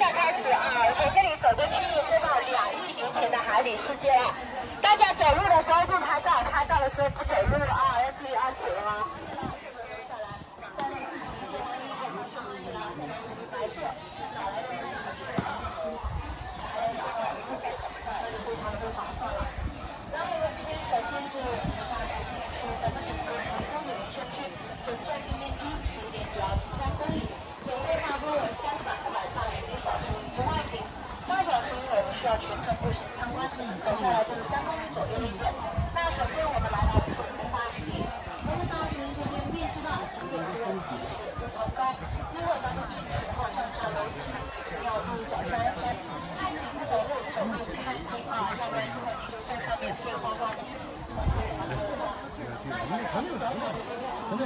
在开始啊，从这里走过去就到两亿年前的海底世界了。大家走路的时候不拍照，拍照的时候不走路啊，要注意安全啊需要全程步行参观走下。来就是三公里左右的路那首先我们来到的是宏达石林红花石林这边面积大景点多历史非常高如果咱们去的时候上下楼梯一定要注意脚下安全看景不走路走路不看景啊要不然一会在上面会滑滑梯从这里滑过那现在我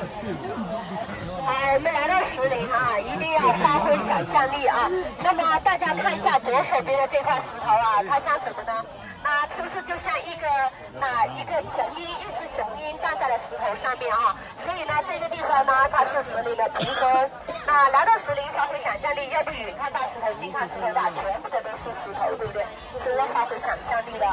们来到石林啊一定要发挥想象力啊！那么大家看一下左手边的这块石头啊，它像什么呢？那是不是就像一个那一个雄鹰，一只雄鹰站在了石头上面啊？所以呢，这个地方呢，它是石林的屏风。那来到石林，发挥想象力，要不远看大石头，近看石头大，全部的都是石头，对不对？所以要发挥想象力的。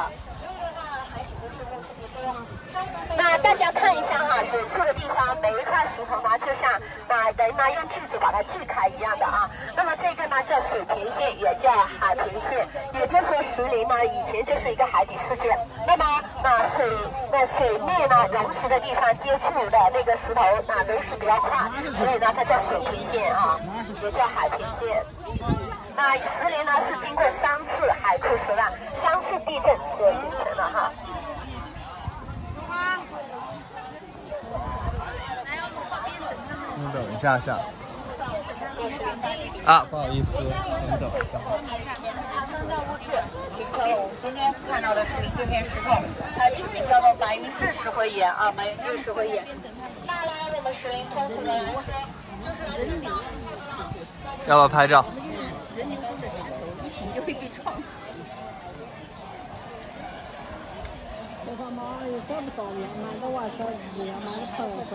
那大家看一下哈，远处的地方，每一块石头呢，就像把人呢用锯子把它锯开一样的啊。那么这个呢叫水平线，也叫海平线，也就是说石林呢以前就是一个海底世界。那么那水那水面呢溶蚀的地方接触的那个石头，那溶石比较快，所以呢它叫水平线啊，也叫海平线。那石林呢是经过三次海枯石烂、三次地震所形成的哈。等一下下。啊，不好意思，你等一下。形成了我们今天看到的石林这片石头，它取名叫做白云志石灰岩啊，白云志石灰岩。那来我们石林通俗的来说，就是人流。要不要拍照？人流不是石头，一停就会被撞。他妈也找不到了，买个娃手机，要买个头发，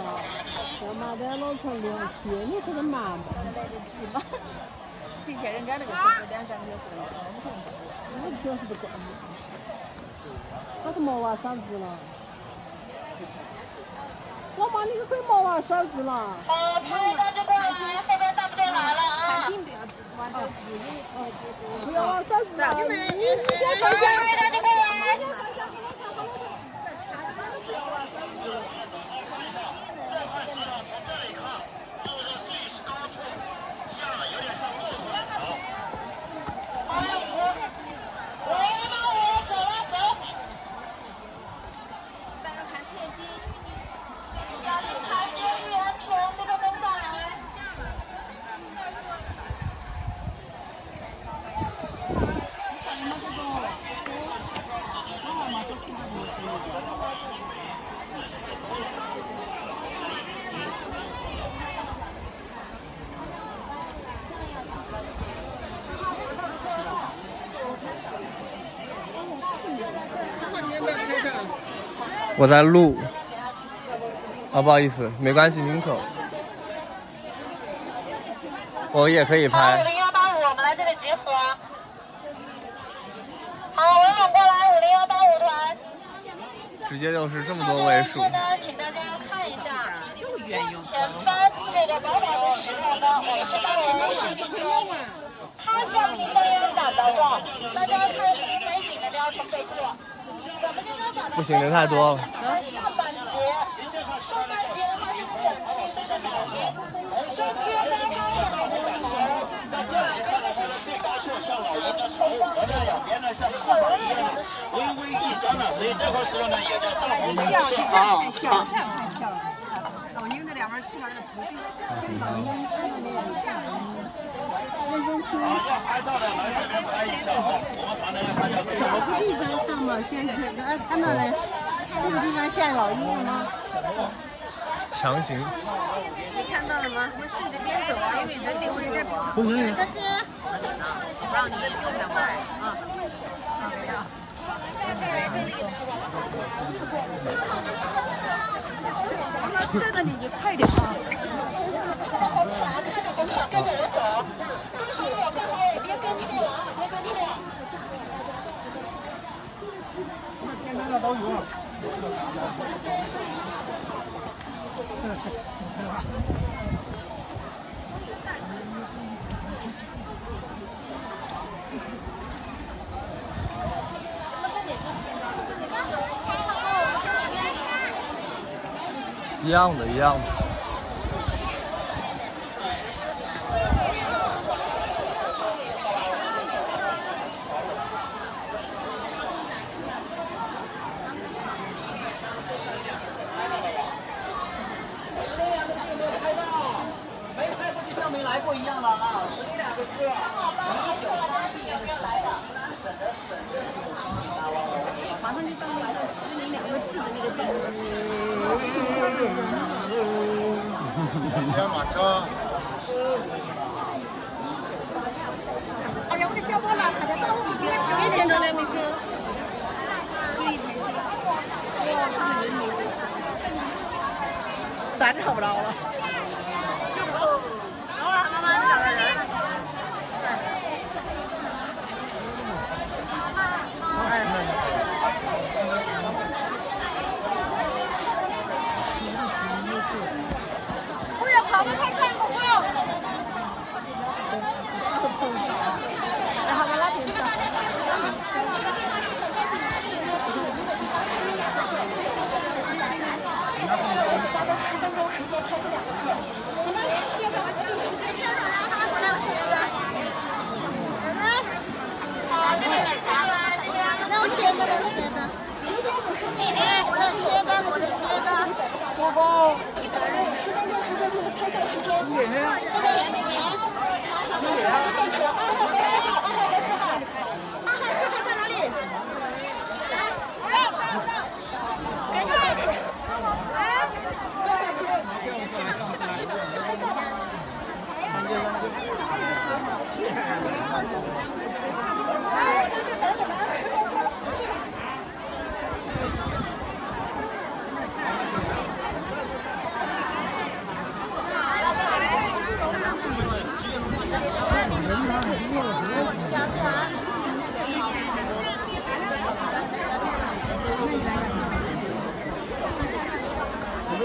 要买点老成联系，你可是慢嘛？来得及吗？提前人家那个是两三个月过来，我们可能四个小时都过了。他是没玩手机了。我妈，你可以没玩手机了。哦，拍照就过来，后边大部队来了啊！不要玩手机，不要玩手机了。你们，你们拍照就过来。我在录，啊，不好意思，没关系，您走。我也可以拍。五零幺八五，我们来这里集合。好，稳稳过来，五零幺八五团。直接就是这么多位数。呢，请大家看一下正前方这个薄薄的石头呢，我是大概多十米高，它像一根短刀状。大家看视频美景的都要从背过。不行，人太多了。上半截，上半截的话是整齐的倒影，中间拉高了的小球，两边的是四大树，像老人的手，两边呢像翅膀一样的微微一张了，所以这块石头呢也叫大红石啊。这样太小，这样太小了。老鹰的两边翅膀是不对的。老鹰看到找个地方看嘛，现在呃看到了，这个地方像老鹰吗？强行。你看到了吗？我们顺着边走啊，因为人流有点多。不是。不让你用两块啊。这个你就快点啊！红色，跟着我走。跟好我，跟好我，别跟错一样的，一样的。不一样了啊！十里两个字，你手家庭有没有来的？省的省任务马上就到那个十里两个字的那个地方。两马车。哎呀，我的小宝拿他的刀一边，别见到了没有？注意看，哇，这个人流，三找不着了。下去是哪里呢？去哪里？人太多了。在哪里？那个群不到哪里来了？在哪里？你们就不要在海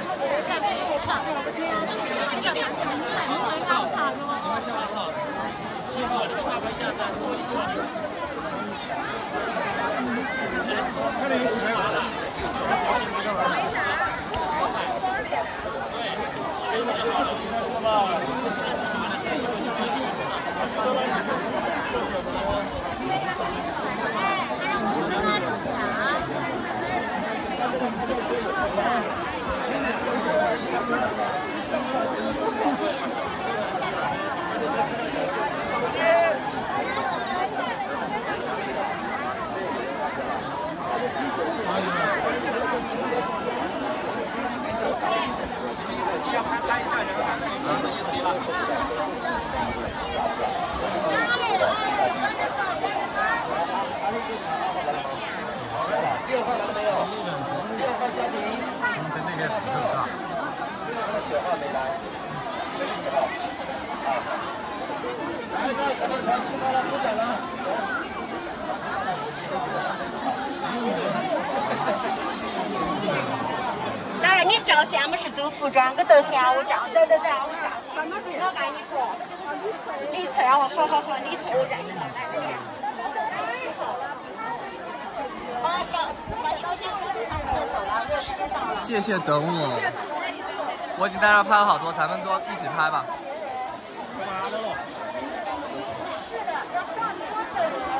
几个。来，你照相不是做服装，给豆钱我照，走走走，我照。我带你过，李翠啊，好好好，李翠我认识了，来这边。谢谢等我，我已经在这拍了好多，咱们都一起拍吧。Thank you.